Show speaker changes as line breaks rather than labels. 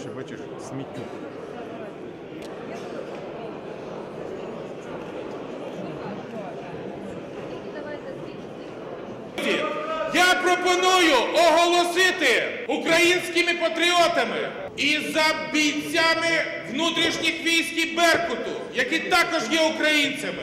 Ще бачиш, сміттю.
Я пропоную оголосити українськими патріотами і за бійцями внутрішніх військ і Беркуту, які також є українцями,